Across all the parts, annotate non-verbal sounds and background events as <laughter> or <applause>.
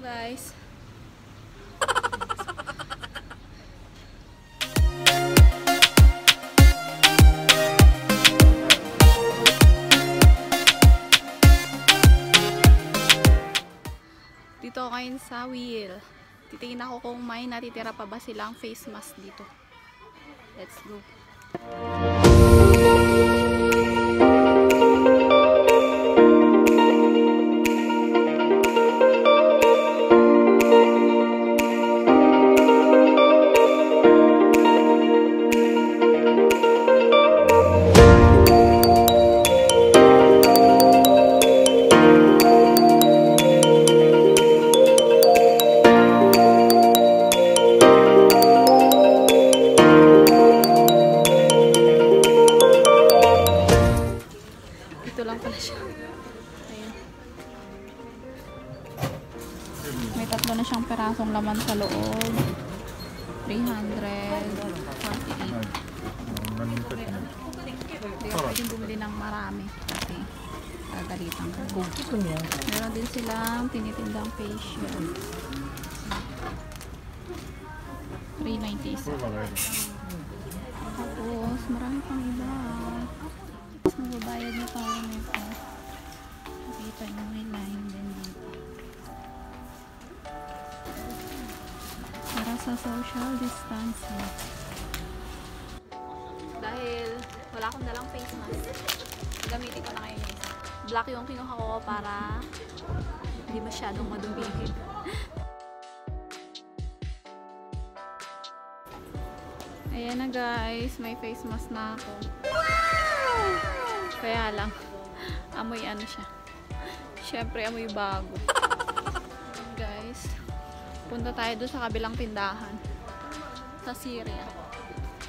Guys. Dito ako ngayon sa wheel. Titingin ako kung may natitira pa ba silang face mask dito. Let's go. Dito 348. Hindi ka pwedeng bumili ng marami. Kasi gagalitan ka. Meron din silang tinitindang facial. 390 isa. Tapos, marami pang iba. Tapos, magbabayad na tayo nito. Nakita nyo may line din sa social distancing. Dahil wala akong dalang face mask, gamitin ko na ngayon yung isa. Black yung kinuha ko para hindi masyadong madumi. <laughs> Ayan na guys, may face mask na ako. Kaya lang, amoy ano siya. Siyempre, amoy bago. <laughs> Guys, punta tayo doon sa kabilang tindahan. Sa Syria.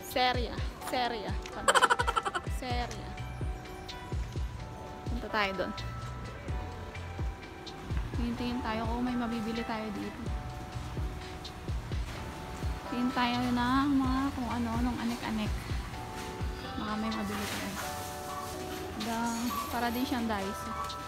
Seria. Seria. Seria. Punta tayo doon. Tingin-tingin tayo kung may mabibili tayo dito. Tingin tayo na mga kung ano, nung anek-anek. Mga may mabili tayo. Da, para din siyang Daiso.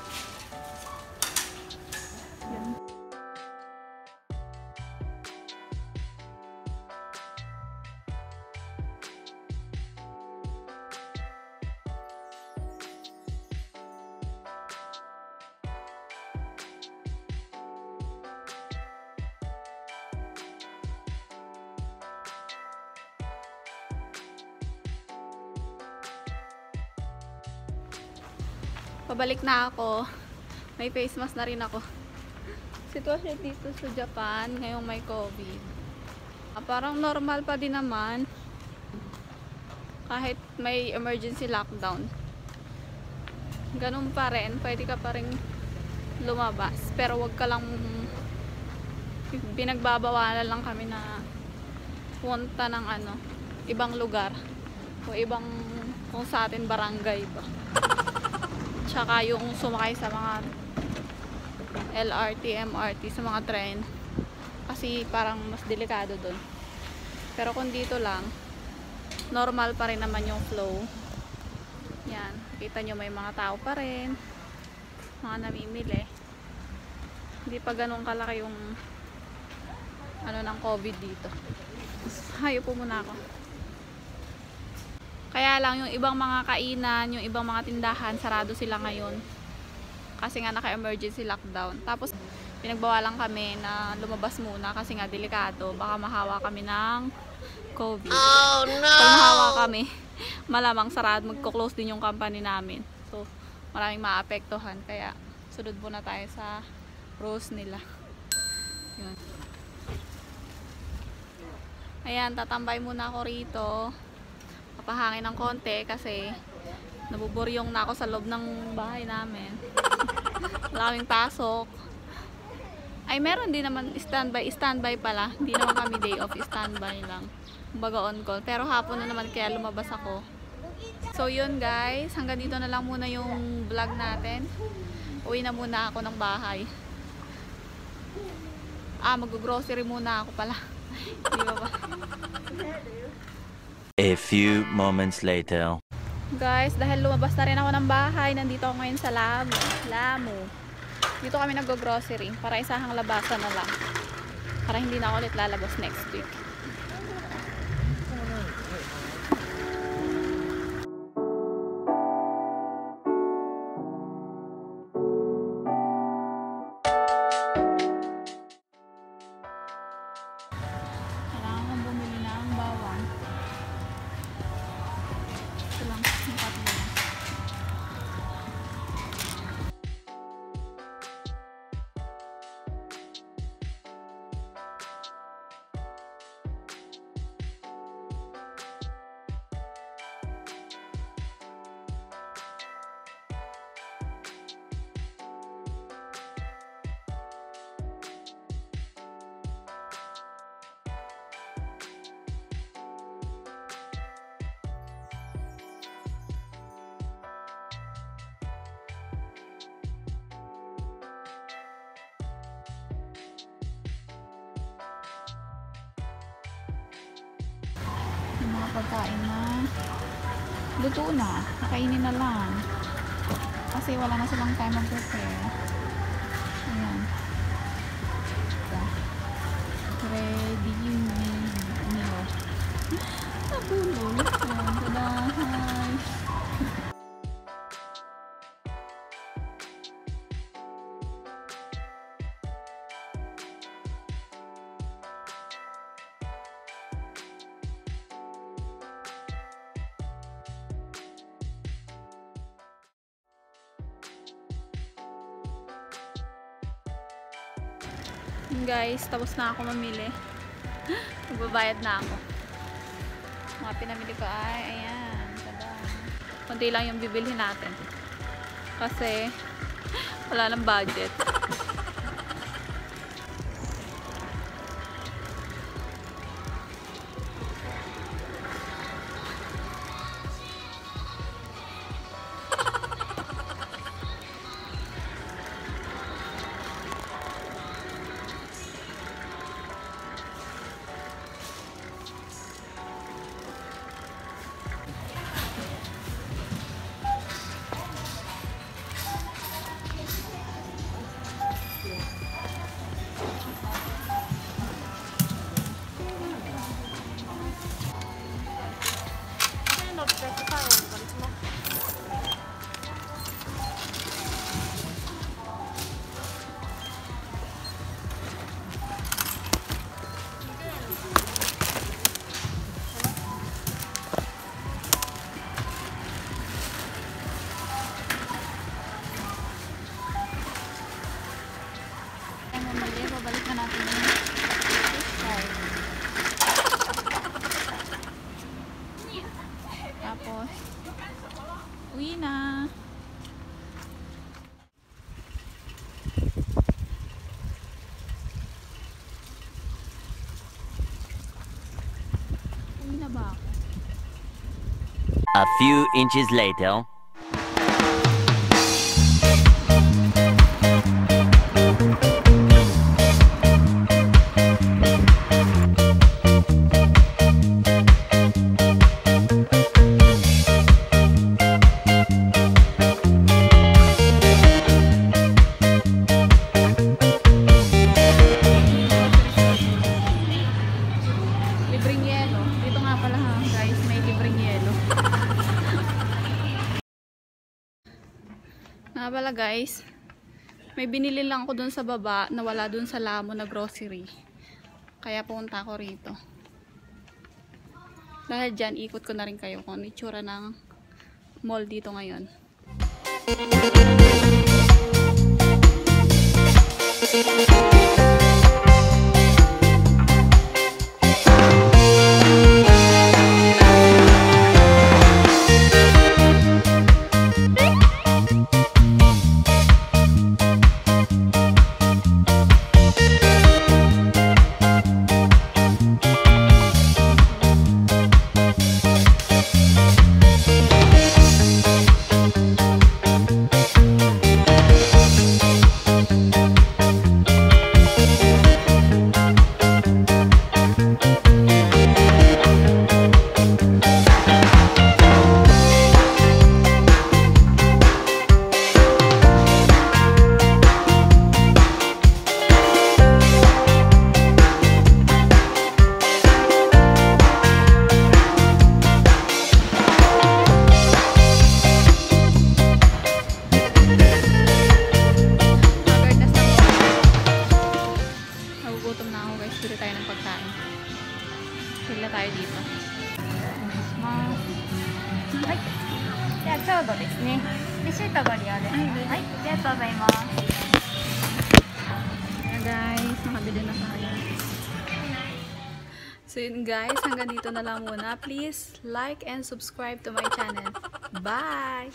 Pabalik na ako. May face mask na rin ako. Sitwasyon dito sa Japan, ngayong may COVID. Ah, parang normal pa din naman. Kahit may emergency lockdown. Ganun pa rin. Pwede ka pa rin lumabas. Pero wag ka lang pinagbabawalan lang kami na punta ng ano, ibang lugar. O ibang kung sa atin barangay ba. Tsaka yung sumakay sa mga LRT, MRT, sa mga train. Kasi parang mas delikado dun. Pero kung dito lang, normal pa rin naman yung flow. Yan. Kita nyo may mga tao pa rin. Mga namimili. Hindi pa ganun kalaki yung ano ng COVID dito. Hayo po muna ako. Kaya lang yung ibang mga kainan, yung ibang mga tindahan, sarado sila ngayon. Kasi nga naka-emergency lockdown. Tapos pinagbawalan kami na lumabas muna kasi nga delikado. Baka mahawa kami ng COVID. Oh no! Pag mahawa kami, <laughs> malamang sarado, magko-close din yung company namin. So, maraming maapektuhan. Kaya, sunod muna tayo sa rules nila. Yun. Ayan, tatambay muna ako rito. Papahangin ng konti kasi nabuburyong na ako sa loob ng bahay namin. <laughs> Maraming pasok. Ay, meron din naman standby. Standby pala. Hindi naman kami day off. Standby lang. Kumbaga on call. Pero hapon na naman kaya lumabas ako. So, yun guys. Hanggang dito na lang muna yung vlog natin. Uwi na muna ako ng bahay. Ah, mag-grocery muna ako pala. <laughs> Di ba ba? A few moments later. Guys, dahil lumabas na rin ako ng bahay, nandito ako ngayon sa Lamo. Lamo. Dito kami nag-grocery para isahang labasan na lang. Para hindi na ulit lalabas next week. Mga pagkain na luto na. Nakainin na lang. Kasi wala na silang time mag-prepare. Guys, tapos na ako mamili. <gasps> Magbabayad na ako. Mga pinamili ko ay, ayan, tada. Kunti lang yung bibilhin natin. Kasi, <laughs> wala ng budget. <laughs> Ay, mamali, babalik na natin yung fish fry. Tapos, uwi na. Uwi na ba? A few inches later. pala guys, may binili lang ako dun sa baba na wala dun sa lamo na grocery. Kaya punta ako rito. Dahil dyan, ikot ko na rin kayo kung ano itsura ng mall dito ngayon. Music So yun guys, hanggang dito na lang muna. Please like and subscribe to my channel. Bye!